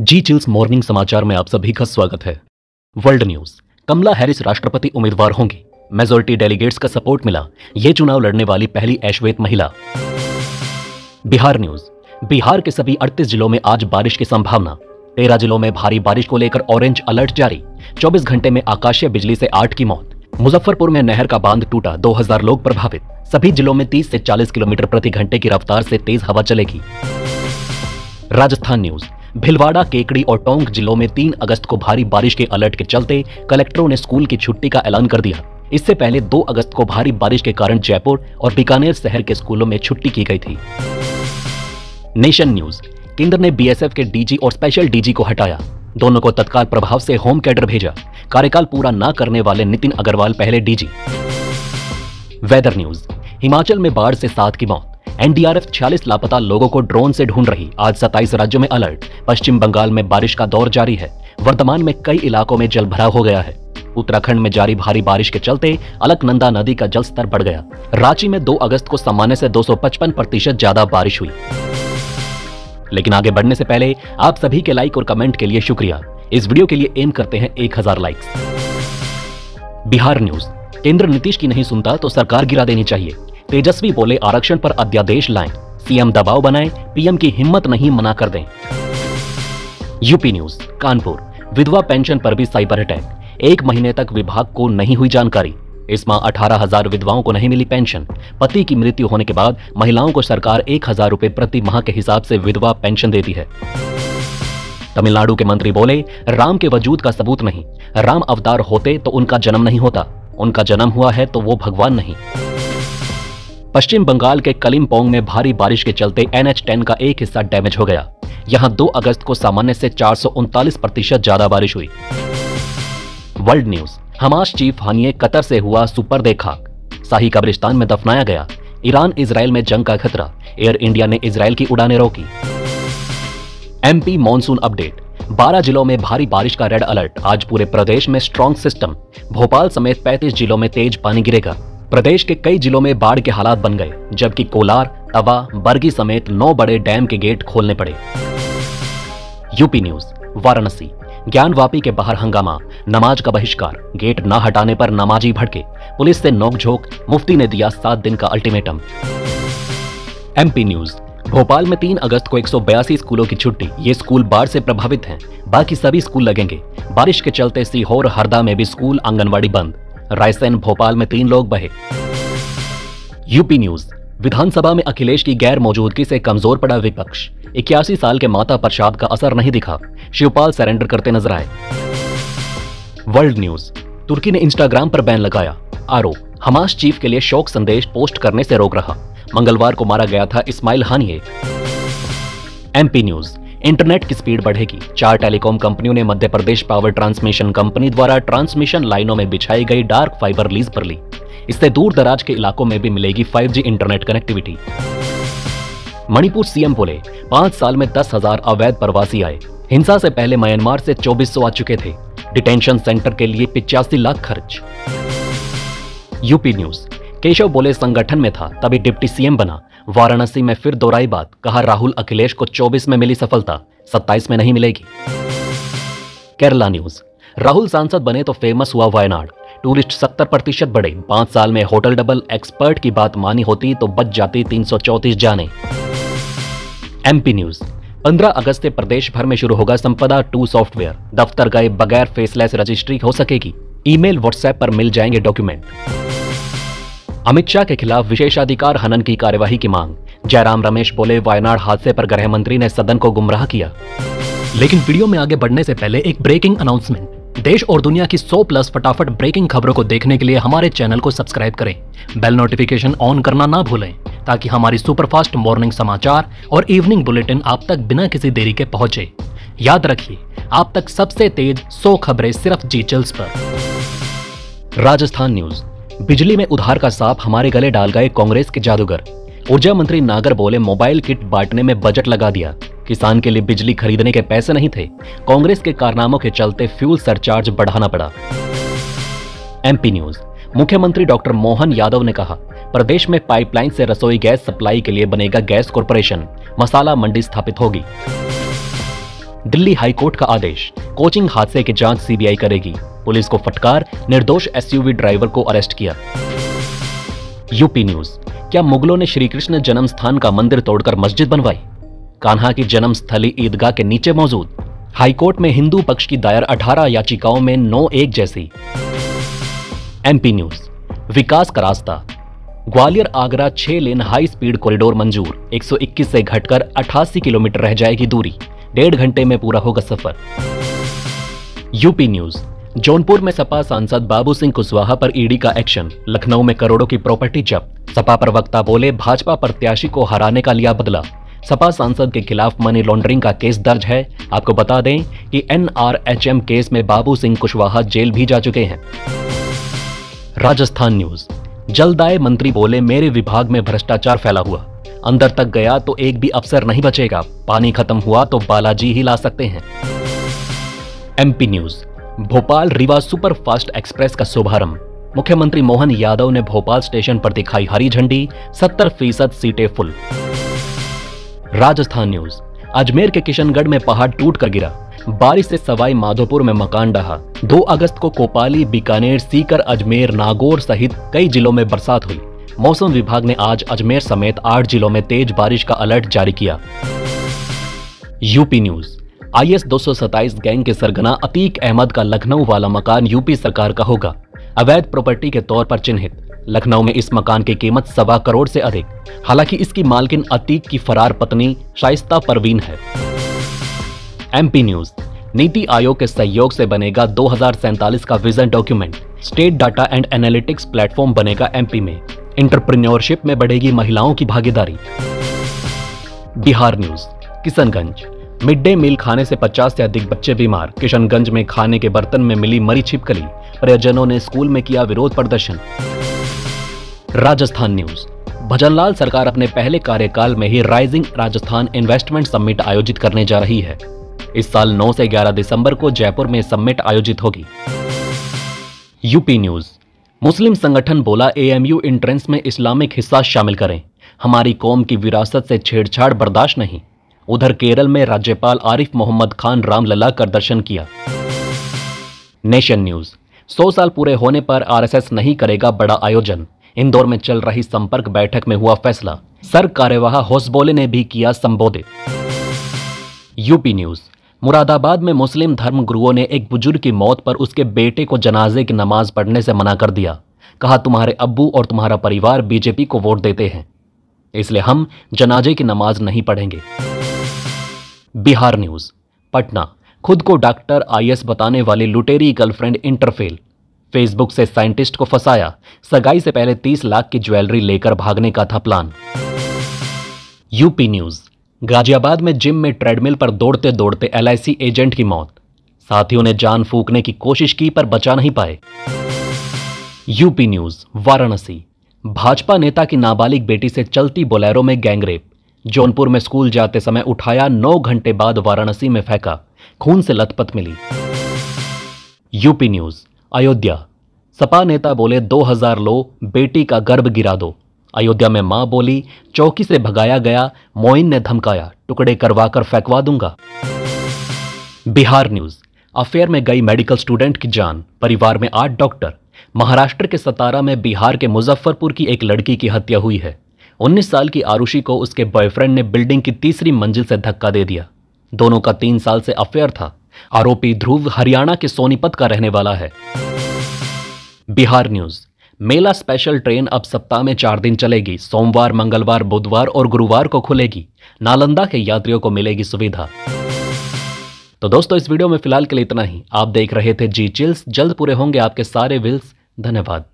जी chills morning समाचार में आप सभी का स्वागत है। World news. कमला हैरिस राष्ट्रपति उम्मीदवार होंगी। मेजोरिटी डेलीगेट्स का सपोर्ट मिला। ये चुनाव लड़ने वाली पहली ऐश्वेत महिला। बिहार न्यूज़। बिहार के सभी 38 जिलों में आज बारिश की संभावना। तेरह जिलों में भारी बारिश को लेकर ऑरेंज अलर्ट जारी। 24 घंटे में आकाशीय बिजली से आठ की मौत। मुजफ्फरपुर में नहर का बाँध टूटा। 2000 लोग प्रभावित। सभी जिलों में 30 से 40 किलोमीटर प्रति घंटे की रफ्तार से तेज हवा चलेगी। राजस्थान न्यूज़। भिलवाड़ा, केकड़ी और टोंक जिलों में 3 अगस्त को भारी बारिश के अलर्ट के चलते कलेक्टरों ने स्कूल की छुट्टी का ऐलान कर दिया। इससे पहले 2 अगस्त को भारी बारिश के कारण जयपुर और बीकानेर शहर के स्कूलों में छुट्टी की गई थी। नेशन न्यूज़, केंद्र ने बीएसएफ के डीजी और स्पेशल डीजी को हटाया। दोनों को तत्काल प्रभाव से होम कैडर भेजा। कार्यकाल पूरा न करने वाले नितिन अग्रवाल, पहले डीजी। वेदर न्यूज़, हिमाचल में बाढ़ से सात की मौत। एनडीआरएफ 46 लापता लोगों को ड्रोन से ढूंढ रही। आज 27 राज्यों में अलर्ट। पश्चिम बंगाल में बारिश का दौर जारी है। वर्तमान में कई इलाकों में जल भरा हो गया है। उत्तराखंड में जारी भारी बारिश के चलते अलकनंदा नदी का जल स्तर बढ़ गया। रांची में 2 अगस्त को सामान्य से 255 प्रतिशत ज़्यादा बारिश हुई। लेकिन आगे बढ़ने से पहले आप सभी के लाइक और कमेंट के लिए शुक्रिया। इस वीडियो के लिए एम करते हैं एक हज़ार लाइक्स। बिहार न्यूज़। केंद्र नीतीश की नहीं सुनता तो सरकार गिरा देनी चाहिए। तेजस्वी बोले, आरक्षण पर अध्यादेश लाएँ। सीएम दबाव बनाएँ, पीएम की हिम्मत नहीं मना कर दें। UP news, Kanpur. विधवा पेंशन पर भी साइबर अटैक। एक महीने तक विभाग को नहीं हुई जानकारी। इस माह अठारह हज़ार विधवाओं को नहीं मिली पेंशन। पति की मृत्यु होने के बाद महिलाओं को सरकार एक हज़ार रूपए प्रति माह के हिसाब से विधवा पेंशन देती है। तमिलनाडु के मंत्री बोले, राम के वजूद का सबूत नहीं। राम अवतार होते तो उनका जन्म नहीं होता। उनका जन्म हुआ है तो वो भगवान नहीं। पश्चिम बंगाल के कलिम्पोंग में भारी बारिश के चलते टेन का एक हिस्सा डैमेज हो गया। यहाँ 2 अगस्त को सामान्य से चार प्रतिशत ज़्यादा बारिश हुई। World news, Hamas chief Haniyeh Qatar से हुआ सुपर देखा शाही कब्रिस्तान में दफनाया गया। ईरान इसराइल में जंग का खतरा। एयर इंडिया ने इसराइल की उड़ानें रोकी। एमपी मॉनसून अपडेट 12 जिलों में भारी बारिश का रेड अलर्ट। आज पूरे प्रदेश में स्ट्रॉन्ग सिस्टम। भोपाल समेत 35 जिलों में तेज पानी गिरेगा। प्रदेश के कई जिलों में बाढ़ के हालात बन गए, जबकि कोलार, तवा, बरगी समेत नौ बड़े डैम के गेट खोलने पड़े। UP news, Varanasi. ज्ञानवापी के बाहर हंगामा, नमाज़ का बहिष्कार, गेट न हटाने पर नमाजी भड़के, पुलिस से नोकझोंक, मुफ्ती ने दिया सात दिन का अल्टीमेटम। एमपी न्यूज़, भोपाल में तीन अगस्त को एक सौ बयासी स्कूलों की छुट्टी, ये स्कूल बाढ़ से प्रभावित हैं, बाकी सभी स्कूल लगेंगे। बारिश के चलते सीहोर, हरदा में भी स्कूल, आंगनवाड़ी बंद। रायसेन भोपाल में तीन लोग बहे। यूपी न्यूज़, विधानसभा में अखिलेश की गैर मौजूदगी से कमज़ोर पड़ा विपक्ष, इक्यासी साल के माता प्रसाद का असर नहीं दिखा, शिवपाल सरेंडर करते नज़र आए। वर्ल्ड न्यूज़, तुर्की ने इंस्टाग्राम पर बैन लगाया, आरोप, हमास चीफ के लिए शोक संदेश पोस्ट करने से रोक रहा, मंगलवार को मारा गया था Ismail Haniyeh MP news internet की स्पीड बढ़ेगी। चार टेलीकॉम कंपनियों ने Madhya Pradesh power transmission company द्वारा ट्रांसमिशन लाइनों में बिछाई गई डार्क फाइबर लीज पर ली। इससे दूर दराज के इलाकों में भी मिलेगी 5G internet connectivity. Manipur CM बोले, पाँच साल में दस हज़ार अवैध प्रवासी आए। हिंसा से पहले म्यांमार से चौबीस आ चुके थे। डिटेंशन सेंटर के लिए पिचासी लाख खर्च। यूपी न्यूज़, केशव बोले संगठन में था, तभी डिप्टी सीएम बना। वाराणसी में फिर दोहराई बात, कहा राहुल अखिलेश को 24 में मिली सफलता 27 में नहीं मिलेगी। केरला न्यूज़, राहुल सांसद बने तो फ़ेमस हुआ वायनाड, टूरिस्ट सत्तर प्रतिशत बढ़े, पाँच साल में होटल डबल एक्सपर्ट की बात मानी होती तो बच जाती तीन जाने। एमपी न्यूज़ 15 अगस्त से प्रदेश भर में शुरू होगा संपदा टू सॉफ्टवेयर, दफ्तर गए बगैर फेसलेस रजिस्ट्री हो सकेगी। ईमेल व्हाट्सएप पर मिल जाएँगे डॉक्यूमेंट अमित शाह के खिलाफ विशेषाधिकार हनन की कार्यवाही की मांग। जयराम रमेश बोले, वायनाड हादसे पर गृह मंत्री ने सदन को गुमराह किया। लेकिन वीडियो में आगे बढ़ने से पहले एक ब्रेकिंग अनाउंसमेंट देश और दुनिया की 100 प्लस फटाफट ब्रेकिंग खबरों को देखने के लिए हमारे चैनल को सब्सक्राइब करें। बेल नोटिफिकेशन ऑन करना ना भूलें, ताकि हमारी सुपरफास्ट मॉर्निंग समाचार और इवनिंग बुलेटिन आप तक बिना किसी देरी के पहुँचे। याद रखिए, आप तक सबसे तेज 100 खबरें सिर्फ़ जी पर। राजस्थान न्यूज़। बिजली में उधार का सांप हमारे गले डाल गए कांग्रेस के जादूगर। ऊर्जा मंत्री नागर बोले, मोबाइल किट बांटने में बजट लगा दिया। किसान के लिए बिजली खरीदने के पैसे नहीं थे। कांग्रेस के कारनामों के चलते फ्यूल सरचार्ज बढ़ाना पड़ा। MP news. मुख्यमंत्री डॉक्टर मोहन यादव ने कहा, प्रदेश में पाइपलाइन से रसोई गैस सप्लाई के लिए बनेगा गैस कॉरपोरेशन। मसाला मंडी स्थापित होगी। दिल्ली हाईकोर्ट का आदेश। कोचिंग हादसे की जाँच सीबीआई करेगी। पुलिस को फटकार, निर्दोष एसयूवी ड्राइवर को अरेस्ट किया। यूपी न्यूज़ क्या मुगलों ने श्री कृष्ण जन्म स्थान का मंदिर तोड़कर मस्जिद बनवाई? कान्हा की जन्म स्थली ईदगाह के नीचे मौजूद। हाईकोर्ट में हिंदू पक्ष की दायर 18 याचिकाओं में नौ एक जैसी। एमपी न्यूज़ विकास का रास्ता। ग्वालियर आगरा छह लेन हाई स्पीड कॉरिडोर मंजूर। 121 से घटकर 88 किलोमीटर रह जाएगी दूरी। डेढ़ घंटे में पूरा होगा सफ़र। यूपी न्यूज़ जौनपुर में सपा सांसद बाबू सिंह कुशवाहा पर ईडी का एक्शन। लखनऊ में करोड़ों की प्रॉपर्टी जब्त। सपा प्रवक्ता बोले, भाजपा प्रत्याशी को हराने का लिया बदला। सपा सांसद के खिलाफ मनी लॉन्ड्रिंग का केस दर्ज है। आपको बता दें कि एनआरएचएम केस में बाबू सिंह कुशवाहा जेल भी जा चुके हैं। राजस्थान न्यूज़। जलदाय मंत्री बोले, मेरे विभाग में भ्रष्टाचार फैला हुआ। अंदर तक गया तो एक भी अफसर नहीं बचेगा। पानी खत्म हुआ तो बालाजी ही ला सकते हैं। MP news. Bhopal Rewa super fast express का शुभारंभ। मुख्यमंत्री मोहन यादव ने भोपाल स्टेशन पर दिखाई हरी झंडी 70 फ़ीसद सीटें फुल। राजस्थान न्यूज़। अजमेर के किशनगढ़ में पहाड़ टूट कर गिरा। बारिश से सवाई माधोपुर में मकान डहा। 2 अगस्त को कोपाली, बीकानेर, सीकर, अजमेर, नागौर सहित कई जिलों में बरसात हुई। मौसम विभाग ने आज अजमेर समेत आठ जिलों में तेज बारिश का अलर्ट जारी किया। UP news. आईएस 227 गैंग के सरगना अतीक अहमद का लखनऊ वाला मकान यूपी सरकार का होगा। अवैध प्रॉपर्टी के तौर पर चिन्हित। लखनऊ में इस मकान की कीमत सवा करोड़ से अधिक। हालाँकि इसकी मालकिन अतीक की फरार पत्नी शाइस्ता परवीन है। MP news. नीति आयोग के सहयोग से बनेगा दो का vision document. State data and analytics platform बनेगा एमपी में। इंटरप्रेन्योरशिप में बढ़ेगी महिलाओं की भागीदारी। Bihar news. Kishanganj. Mid day meal खाने से 50 से अधिक बच्चे बीमार। किशनगंज में खाने के बर्तन में मिली मरी छिपकली। परिजनों ने स्कूल में किया विरोध प्रदर्शन। राजस्थान न्यूज़। भजनलाल सरकार अपने पहले कार्यकाल में ही राइजिंग राजस्थान इन्वेस्टमेंट समिट आयोजित करने जा रही है। इस साल 9 से 11 दिसंबर को जयपुर में समिट आयोजित होगी। UP news. मुस्लिम संगठन बोला, एएमयू एंट्रेंस में इस्लामिक हिस्सा शामिल करें। हमारी कौम की विरासत से छेड़छाड़ बर्दाश्त नहीं। उधर केरल में राज्यपाल आरिफ मोहम्मद खान रामलला का दर्शन किया। Nation news. सौ साल पूरे होने पर आरएसएस नहीं करेगा बड़ा आयोजन। इंदौर में चल रही संपर्क बैठक में हुआ फैसला। सर कार्यवाह होसबोले ने भी किया संबोधित। UP news. मुरादाबाद में मुस्लिम धर्म गुरुओं ने एक बुज़ुर्ग की मौत पर उसके बेटे को जनाजे की नमाज़ पढ़ने से मना कर दिया। कहा, तुम्हारे अब्बू और तुम्हारा परिवार बीजेपी को वोट देते हैं। इसलिए हम जनाजे की नमाज़ नहीं पढ़ेंगे। बिहार न्यूज़, पटना। खुद को डॉक्टर आईएस बताने वाली लुटेरी गर्लफ्रेंड इंटरफेल। फेसबुक से साइंटिस्ट को फंसाया। सगाई से पहले 30 लाख की ज्वेलरी लेकर भागने का था प्लान। यूपी न्यूज़, गाजियाबाद में जिम में ट्रेडमिल पर दौड़ते दौड़ते एलआईसी एजेंट की मौत। साथियों ने जान फूकने की कोशिश की पर बचा नहीं पाए। UP news, Varanasi. भाजपा नेता की नाबालिग बेटी से चलती बोलेरो में गैंगरेप। जौनपुर में स्कूल जाते समय उठाया नौ घंटे बाद वाराणसी में फेंका, खून से लथपथ मिली। UP news, Ayodhya. सपा नेता बोले 2000 लो, बेटी का गर्भ गिरा दो। अयोध्या में माँ बोली, चौकी से भगाया गया, मोइन ने धमकाया, टुकड़े करवाकर फेंकवा दूँगा। बिहार न्यूज़, अफेयर में गई मेडिकल स्टूडेंट की जान, परिवार में आठ डॉक्टर। महाराष्ट्र के सतारा में बिहार के मुजफ्फरपुर की एक लड़की की हत्या हुई है। 19 साल की आरुषि को उसके बॉयफ्रेंड ने बिल्डिंग की तीसरी मंजिल से धक्का दे दिया। दोनों का तीन साल से अफेयर था। आरोपी ध्रुव हरियाणा के सोनीपत का रहने वाला है। बिहार न्यूज़। मेला स्पेशल ट्रेन अब सप्ताह में चार दिन चलेगी। सोमवार, मंगलवार, बुधवार और गुरुवार को खुलेगी। नालंदा के यात्रियों को मिलेगी सुविधा। तो दोस्तों, इस वीडियो में फ़िलहाल के लिए इतना ही। आप देख रहे थे जी चिल्स जल्द पूरे होंगे आपके सारे विल्स धन्यवाद।